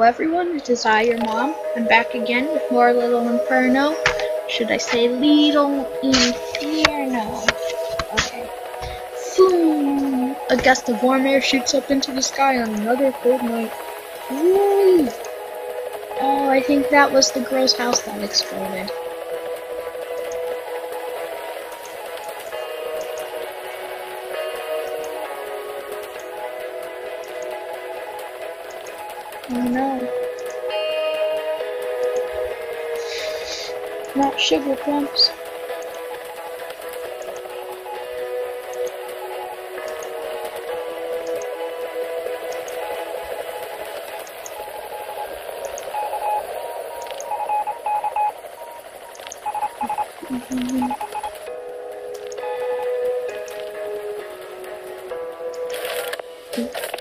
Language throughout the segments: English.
Hello everyone, it is I, your mom. I'm back again with more Little Inferno. Should I say Little Inferno? Okay. Boom! A gust of warm air shoots up into the sky on another cold night. Woo! Oh, I think that was the girl's house that exploded. Not sugar plums.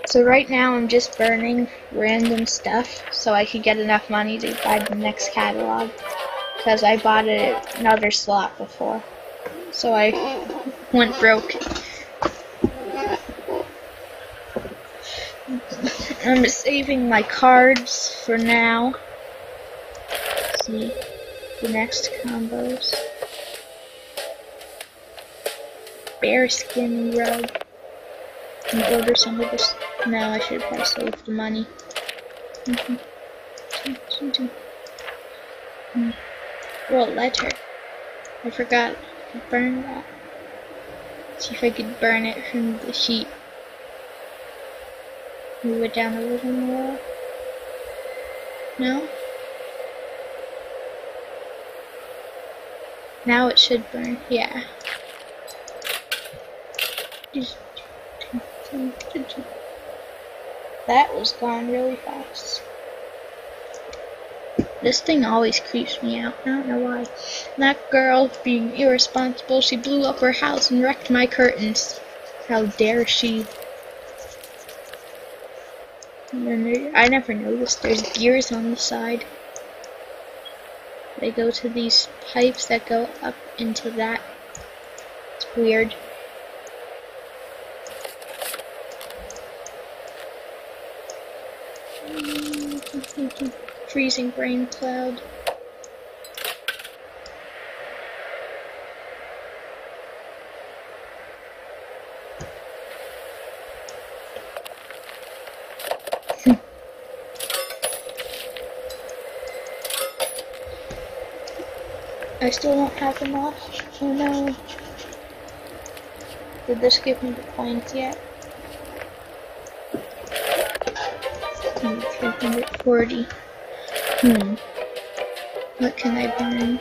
So right now I'm just burning random stuff so I can get enough money to buy the next catalog. Because I bought it another slot before. So I went broke. I'm saving my cards for now. Let's see the next combos. Bearskin rug. And order some of this. No, I should probably save the money. Mm-hmm. Well, letter. I forgot to burn that. See if I could burn it from the sheet. Move it down a little more. No? Now it should burn. Yeah. That was gone really fast. This thing always creeps me out. I don't know why. That girl, being irresponsible, she blew up her house and wrecked my curtains. How dare she? I never noticed there's gears on the side. They go to these pipes that go up into that. It's weird. Freezing brain cloud. I still don't have enough. Oh no. Did this give me the points yet? Hmm, 340. Hmm. What can I burn?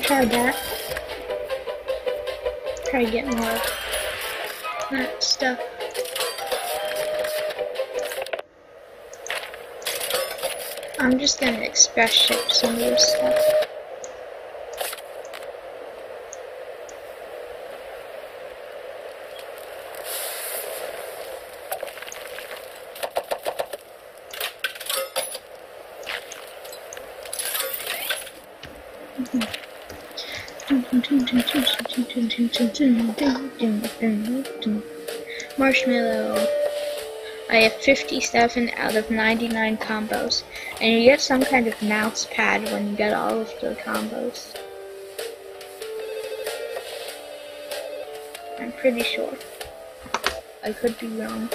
Try that. Try to get more that stuff. I'm just gonna express ship some of this stuff. Marshmallow. I have 57 out of 99 combos, and you get some kind of mouse pad when you get all of the combos. I'm pretty sure. I could be wrong.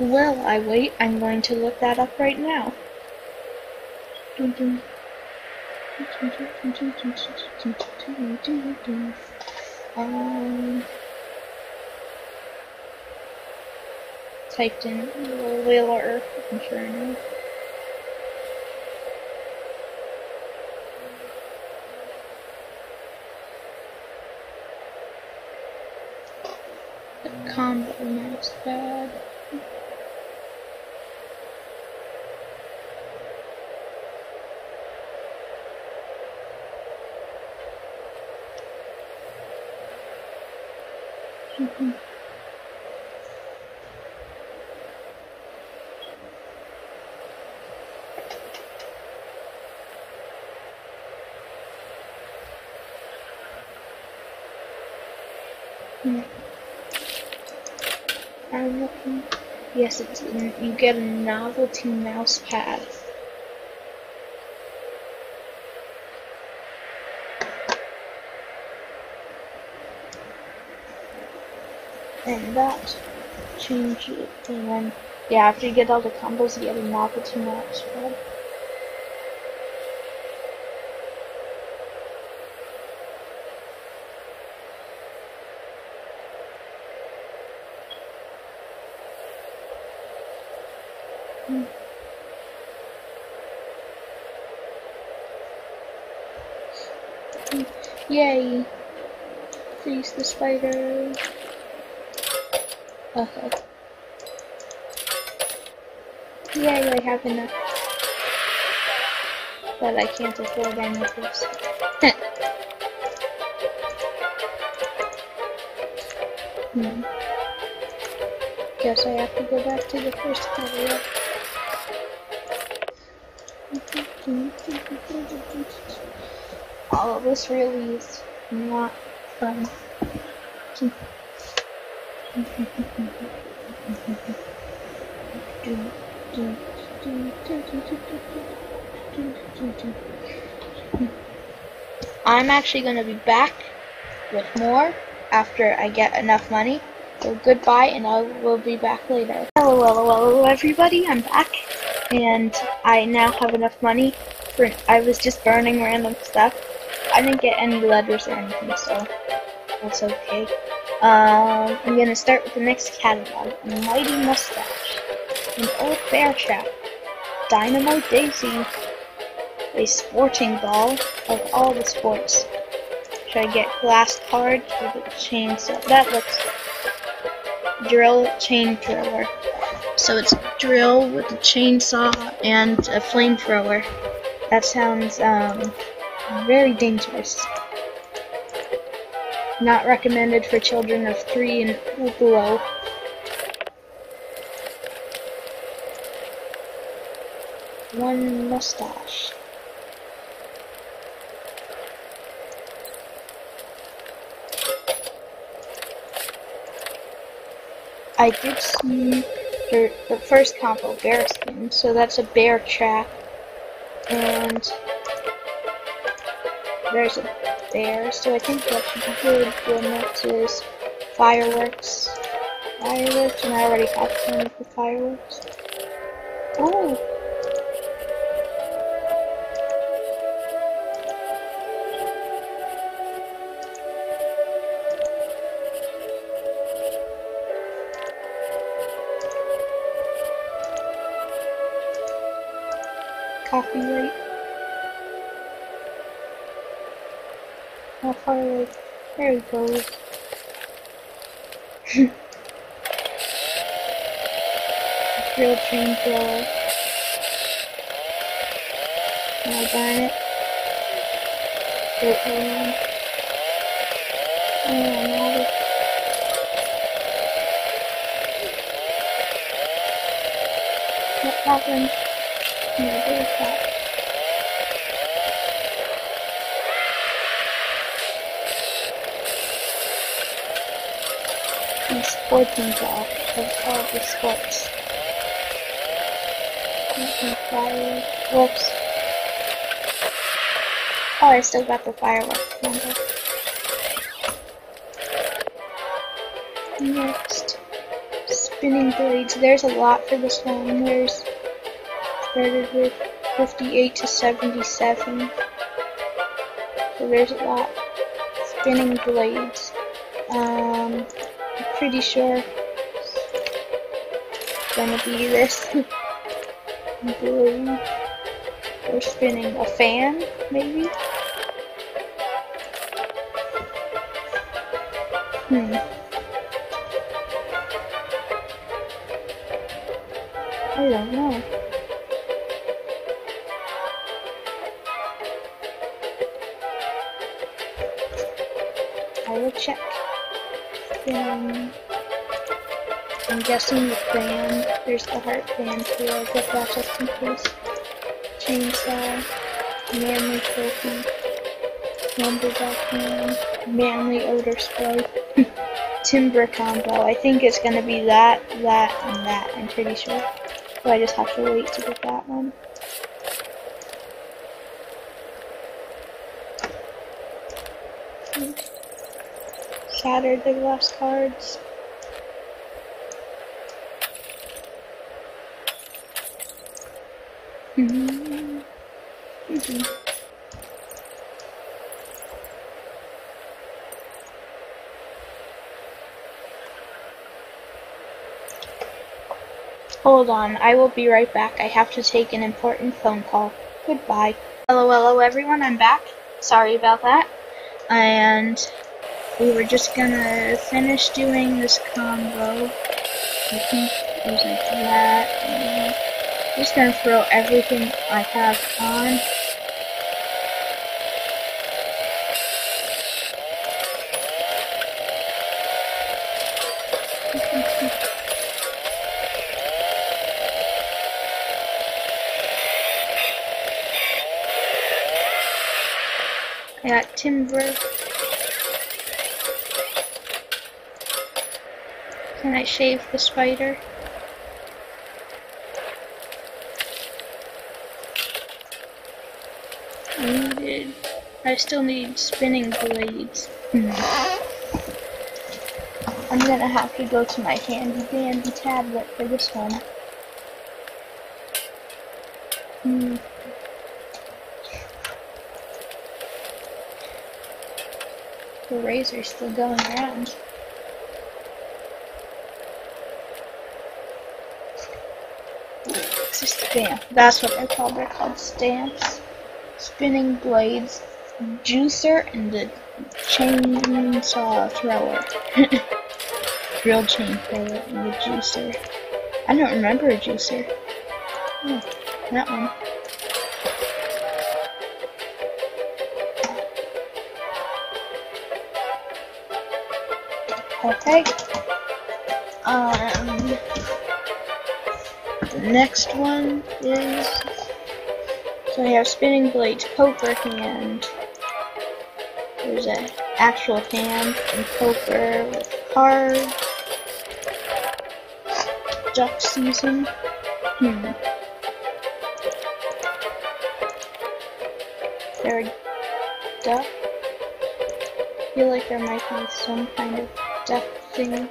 Well, I wait, I'm going to look that up right now. Um, typed in Whaler Inferno. The combo mouse pad. I'm looking. You get a novelty mouse pad. And that changes and then yeah, after you get all the combos, you get a novelty mouse pad. Yay! Freeze the spider. Okay. Yay, I have enough. But I can't afford this. hmm. Guess I have to go back to the first category. All of this really is not fun. I'm actually going to be back with more after I get enough money. So goodbye and I will be back later. Hello, hello, hello everybody, I'm back. And I now have enough money for, I was just burning random stuff. I didn't get any letters or anything, so that's okay. Um, I'm gonna start with the next catalog. Mighty Mustache. An old bear trap. Dynamite Daisy. A sporting ball of all the sports. Should I get glass card with a chainsaw? That looks drill chain driller. So it's drill with a chainsaw and a flamethrower. That sounds um, very dangerous. Not recommended for children of three and below. One mustache. I did see the, the first combo, bear skin, so that's a bear trap. And there's a bear, so I think that should. The next is fireworks. Fireworks, and I already have some of the fireworks. Oh! What happened? that? And sporting ball of all the sports. Whoops. Oh, I still got the fireworks number. Next, spinning blades. There's a lot for this one. There's started with 58 to 77. So there's a lot. Spinning blades. Um, I'm pretty sure it's gonna be this blade. Or spinning a fan, maybe? Hmm. I don't know. Will check. Um, I'm guessing the band. There's the heart band that just in case. Chainsaw. Manly trophy. Lumberjack hand. Manly odor spray. Timber combo. I think it's gonna be that, that, and that. I'm pretty sure. So I just have to wait to get that one. Shattered the glass cards. Mm -hmm. Hold on, I will be right back. I have to take an important phone call. Goodbye. Hello, hello everyone, I'm back. Sorry about that. And we were just gonna finish doing this combo. I think it was like that. And just gonna throw everything I have on. I got timber. Can I shave the spider? I needed. I still need spinning blades. I'm gonna have to go to my handy dandy tablet for this one. Hmm. The razor's still going around. Stamp. That's what they're called. They're called stamps. Spinning blades, juicer, and the chainsaw thrower. Drill chain thrower and the juicer. I don't remember a juicer. Oh, that one. Okay. Um next one is so I have spinning blades, poker hand. There's an actual hand and poker with cards. Duck season. Hmm. There duck? I feel like there might be some kind of duck thing.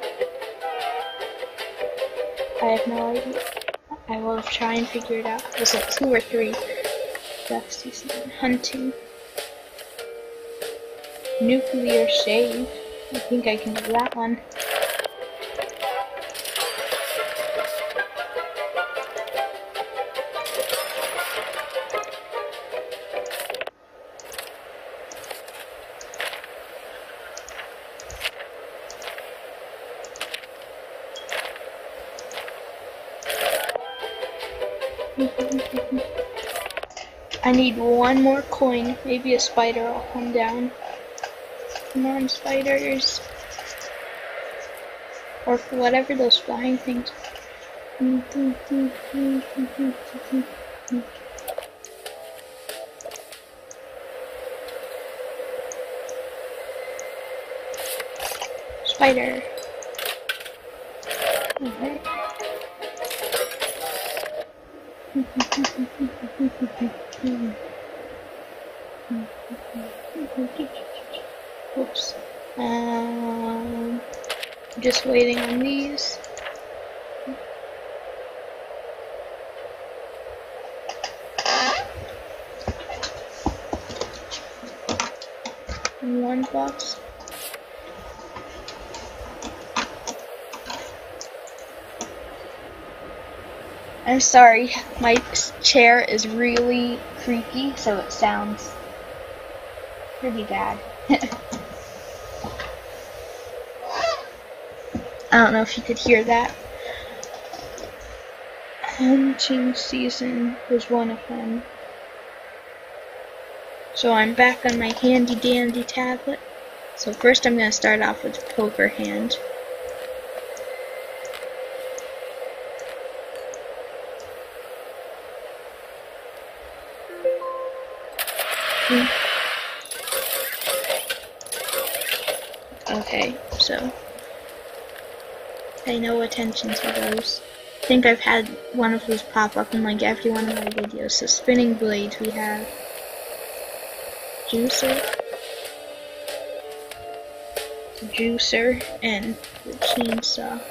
I have no idea. I will try and figure it out. Was it two or three? Season. Hunting. Nuclear shave. I think I can do that one. Need one more coin. Maybe a spider will come down. Come on, spiders. Or whatever those flying things. Spider. Okay. Oops. Um, just waiting on these. One box. I'm sorry, my chair is really creaky, so it sounds pretty bad. I don't know if you could hear that. Hunting season was one of them. So I'm back on my handy dandy tablet. So first I'm going to start off with poker hand. So pay no attention to those. I think I've had one of those pop up in like every one of my videos. So spinning blades we have juicer, juicer, and the chainsaw.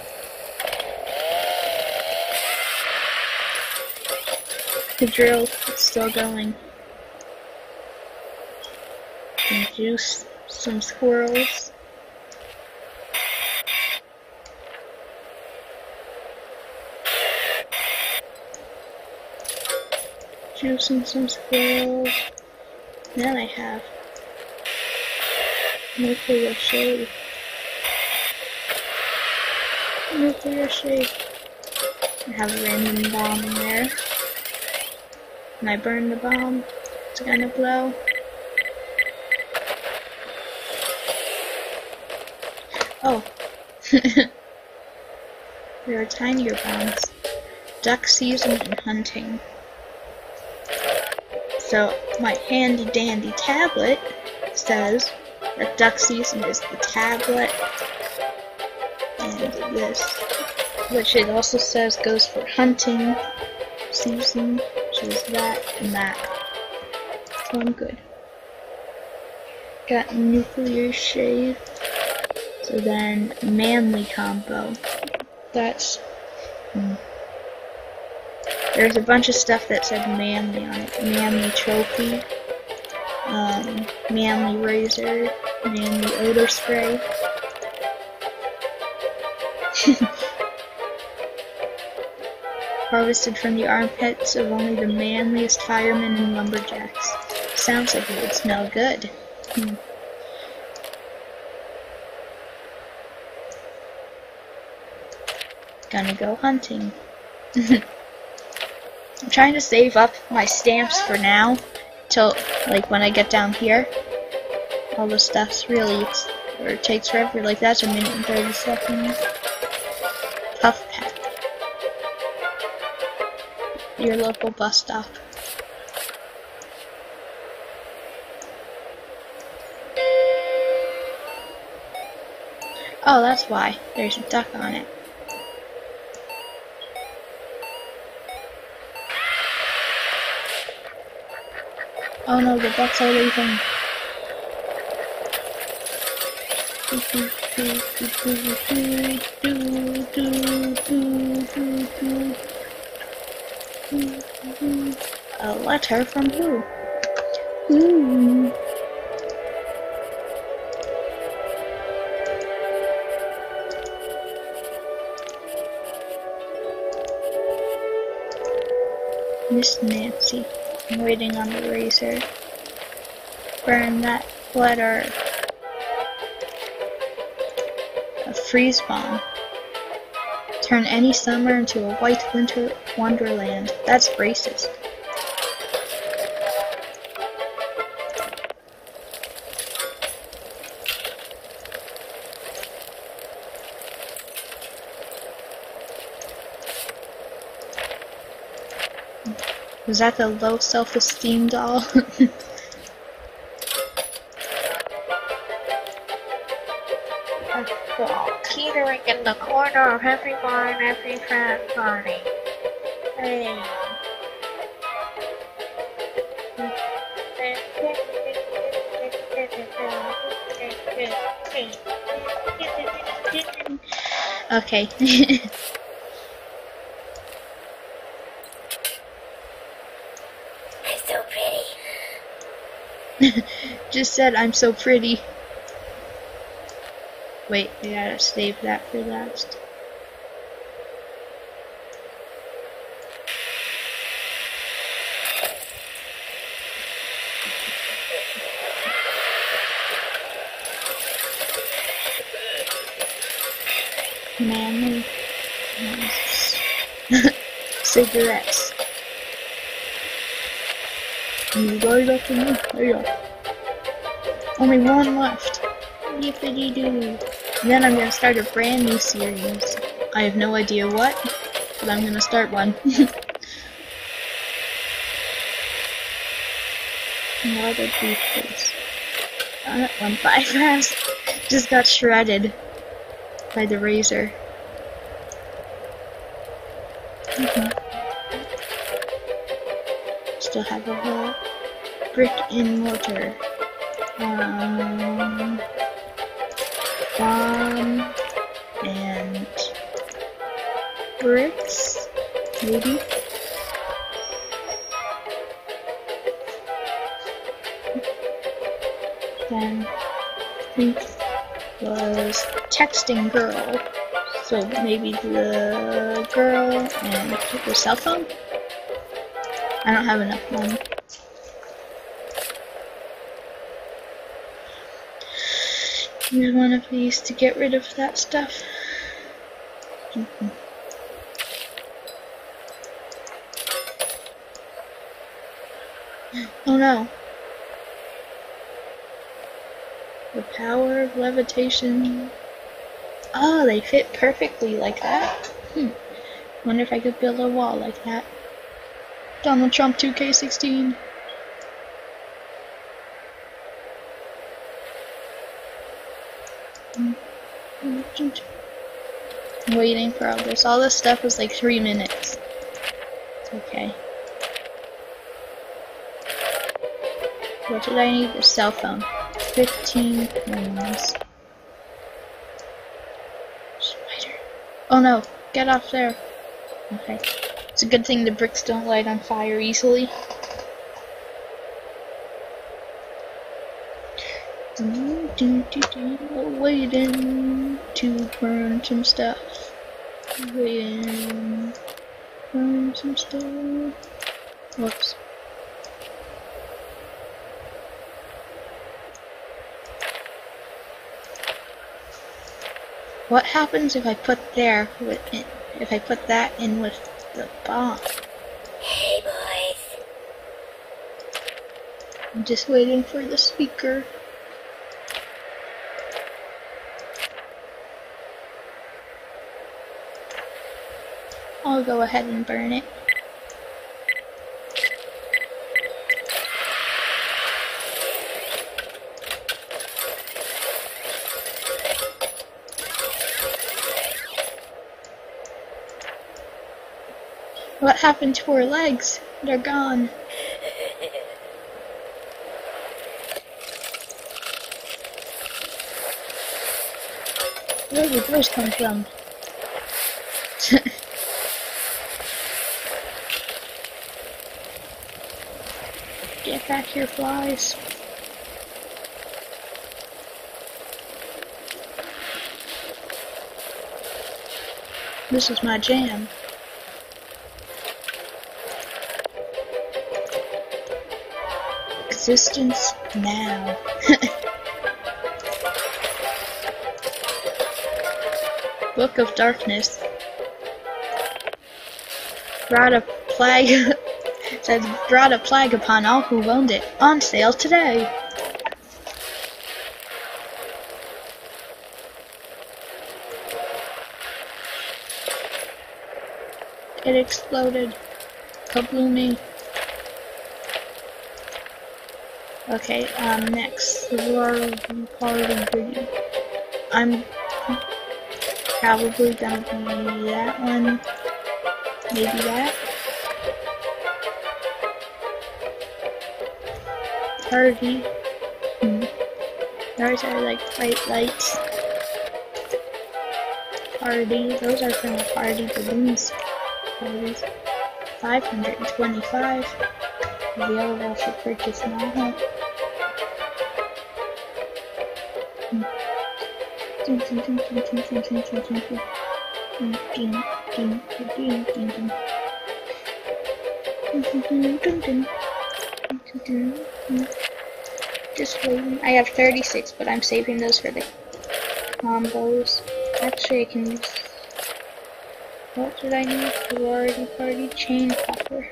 The drill is still going. And juice some squirrels. Juicing some squirrels. Then I have nuclear shade. Nuclear shade. I have a random bomb in there. And I burn the bomb. It's gonna blow. Oh. there are tinier bombs. Duck season and hunting. So my handy dandy tablet says that duck season is the tablet and this which it also says goes for hunting season is that and that. So I'm good. Got nuclear shave So then manly combo. That's hmm. There's a bunch of stuff that said manly on it. Manly trophy. Um, manly razor. Manly odor spray. harvested from the armpits of only the manliest firemen and lumberjacks. Sounds like it would smell good. Hmm. Gonna go hunting. I'm trying to save up my stamps for now, till like when I get down here. All the stuff's really, or it takes forever, like that's a minute and 30 seconds. Tough pack your local bus stop. Oh, that's why. There's a duck on it. Oh no, the ducks are leaving. A letter from who? Ooh. Miss Nancy, I'm waiting on the razor. Burn that letter. A freeze bomb. Turn any summer into a white winter wonderland. That's racist. Was that the low self-esteem doll? teetering in the corner of everyone, every friend party. Hey. okay. I'm so pretty. Just said I'm so pretty. Wait, I gotta save that for last. Manly cigarettes. You guys to me? There you go. Only one left. Yippity doo. Then I'm gonna start a brand new series. I have no idea what, but I'm gonna start one. Water briefcase. Uh, that by fast. Just got shredded by the razor. Mhm. Still have a whole brick and mortar. Um, bomb and bricks, maybe. Then think was texting girl. So maybe the girl and the cell phone. I don't have enough money. Use one of these to get rid of that stuff. Mhm. Oh no. The power of levitation. Oh, they fit perfectly like that. Hmm. Wonder if I could build a wall like that. Donald Trump 2K16. Waiting for all this. All this stuff was like three minutes. It's okay. What did I need? A cell phone. 15 coins. Spider. Oh no, get off there. Okay. It's a good thing the bricks don't light on fire easily. Waiting to burn some stuff. Waiting. Burn some stuff. Whoops. What happens if I put there with if I put that in with the bomb? Hey, boys. I'm just waiting for the speaker. I'll go ahead and burn it. Happened to her legs? They're gone. Where did those come from? Get back here, flies. This is my jam. Existence now. Book of Darkness. Brought a plague says brought a plague upon all who owned it. On sale today. It exploded. Kabloomy. Okay, um, next, the party. I'm probably gonna be that one, maybe that. Party. Hmm. Those are like white lights. Party. Those are from party balloons. Parties. 525. Available for purchase now. Just waiting. I have 36, but I'm saving those for the combos. Actually, I can use. What did I need? Sorority party chain popper.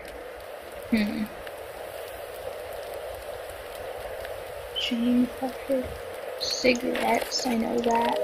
Hmm. Chain popper cigarettes, I know that.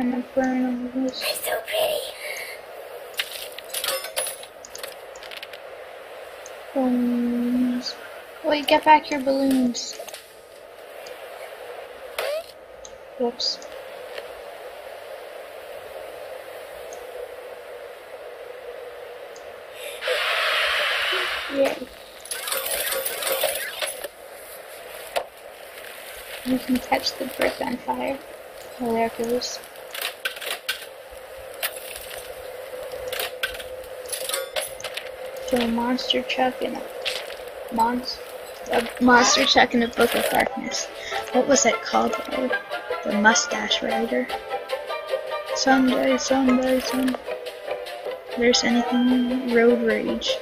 Gonna burn all this. so pretty. Balloons. Wait, get back your balloons. Whoops. Yay. You can catch the brick on fire. Oh, there it goes. So a monster truck and a monster, a monster truck and a book of darkness. What was that called? The mustache rider. Sunday, Sunday, Sunday. There's anything road rage.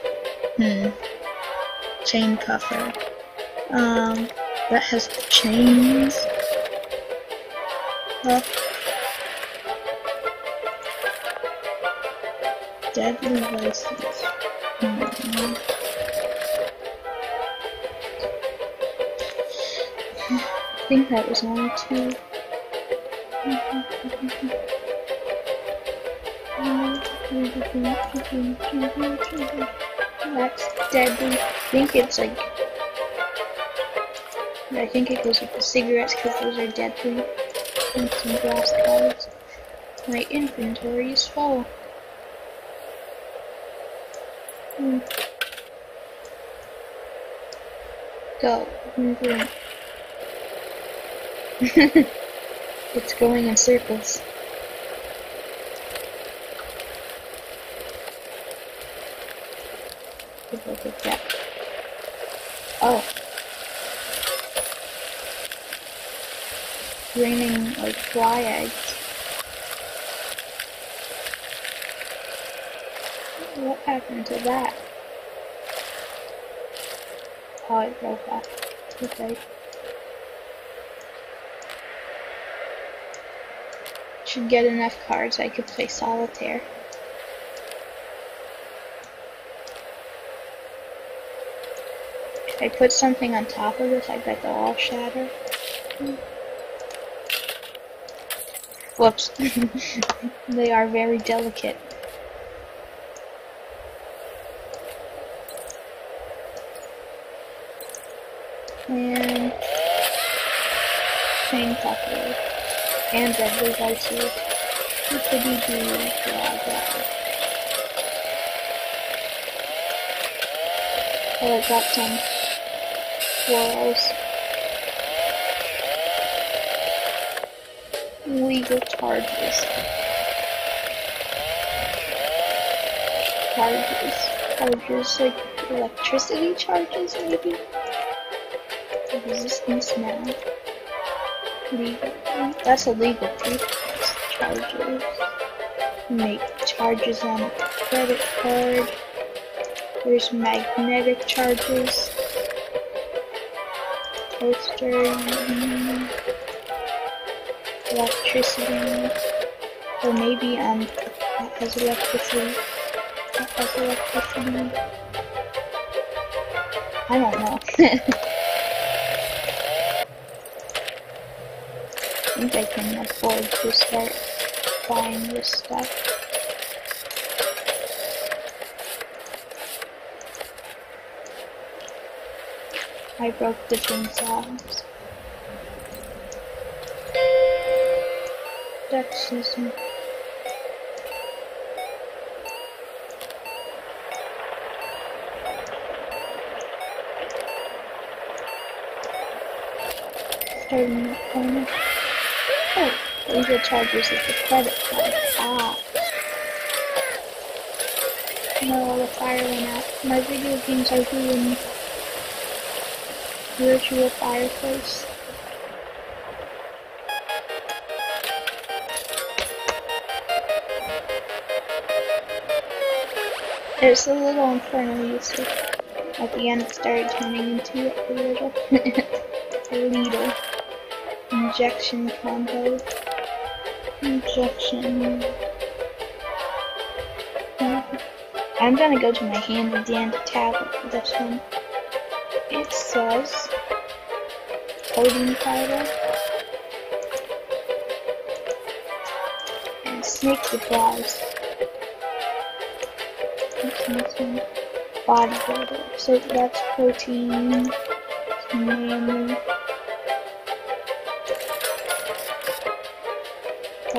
Hmm. Chain cuffer. Um, that has the chains. Well, deadly vices. I think that was only two. That's deadly. I think it's like. I think it goes with the cigarettes because those are deadly. And some glass cards. My inventory is full. Hmm. Go. In. Mm-hmm. it's going in circles. Look at that. Oh. Raining like fly eggs. What happened to that? It broke off. Okay. Should get enough cards I could play solitaire. If I put something on top of this, I bet they'll all shatter. Whoops. they are very delicate. And chain copper. And deadly vices. Hippity doo blah blah. Oh, I got some florals. Legal charges. Charges. Charges like electricity charges maybe? Resistance now. Legal. That's illegal too. Charges. Make charges on a credit card. There's magnetic charges. Toaster. Electricity. Or maybe um that has electricity. That has electricity. I don't know. think I can afford to start buying this stuff. I broke the chainsaws. Deck season. Starting corner. Oh, legal charges with the credit card. Ah. No, the fire went out. My video games are doing virtual fireplace. It's a little inferno usage. At the end, it started turning into a little, a little injection combo. Injection. I'm gonna go to my hand handy dandy tablet for this one. It says coating powder and snake supplies. Bodybuilder. So that's protein, mammal,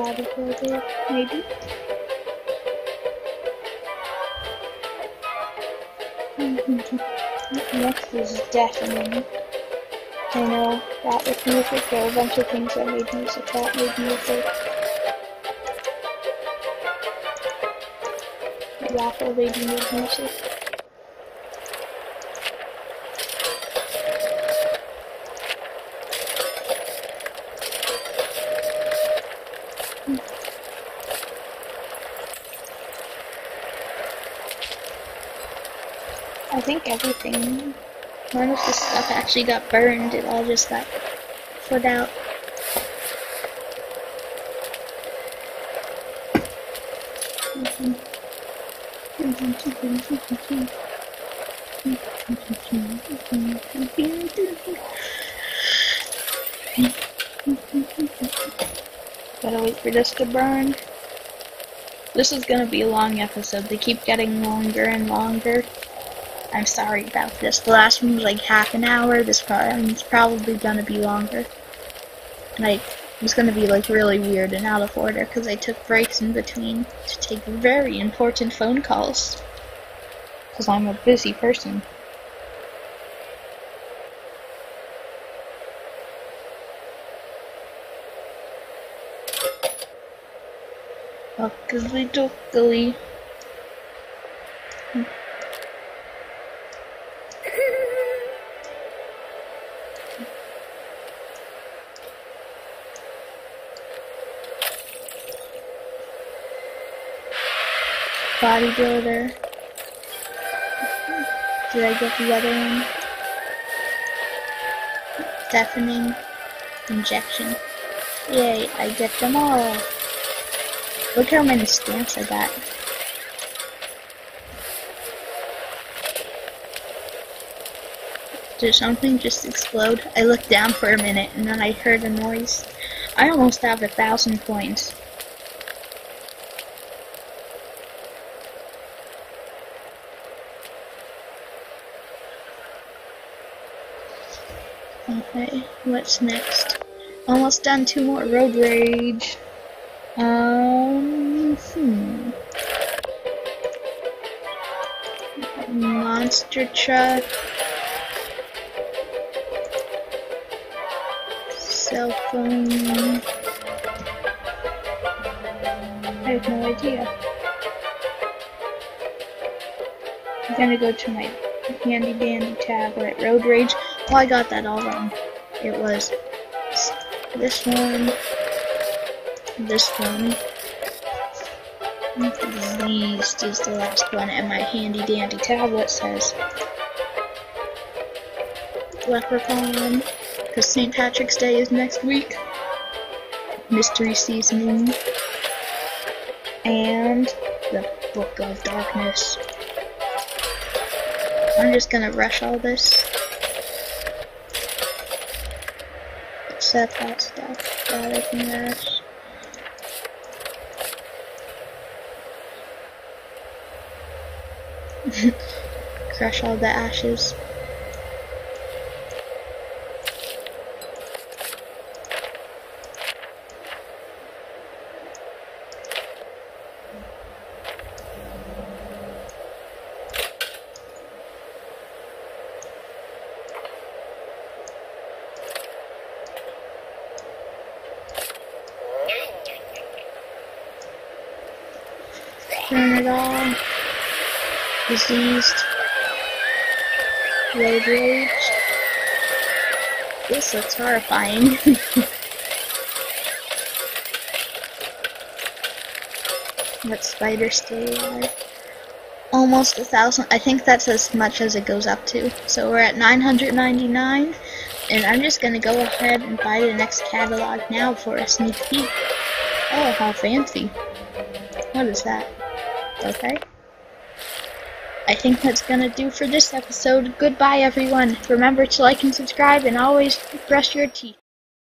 bodybuilder, maybe. Mm-hmm. Next is deafening. I know that with music, there are a bunch of things that made music that made music. Waffle Lady made music. I think everything, none of this stuff actually got burned, it all just got put out. Gotta wait for this to burn. This is gonna be a long episode. They keep getting longer and longer. I'm sorry about this. The last one was like half an hour. This one's probably gonna be longer. Like, it's gonna be like really weird and out of order because I took breaks in between to take very important phone calls. Because I'm a busy person. Ugly duckly. Bodybuilder. Did I get the other one? Deafening. Injection. Yay, I get them all. Look how many stamps I got. Did something just explode? I looked down for a minute and then I heard a noise. I almost have a thousand coins. Okay, what's next? Almost done two more road rage. Um, hmm. Monster truck. Cell phone. I have no idea. I'm gonna go to my handy dandy tablet. Road rage. Oh, I got that all wrong. It was this one, this one, Beast is the last one, and my handy dandy tablet says Leprechaun, because St. Patrick's Day is next week, Mystery Seasoning, and the Book of Darkness. I'm just gonna rush all this. Except that stuff that can rush. Crush all the ashes. Turn it on. Diseased. Road rage. This looks horrifying. that spider still alive. almost a thousand. I think that's as much as it goes up to. So we're at 999, and I'm just gonna go ahead and buy the next catalog now for a sneak peek. Oh, how fancy! What is that? Okay. I think that's gonna do for this episode. Goodbye, everyone. Remember to like and subscribe, and always brush your teeth.